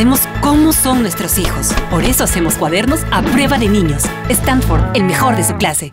Sabemos cómo son nuestros hijos. Por eso hacemos cuadernos a prueba de niños. Stanford, el mejor de su clase.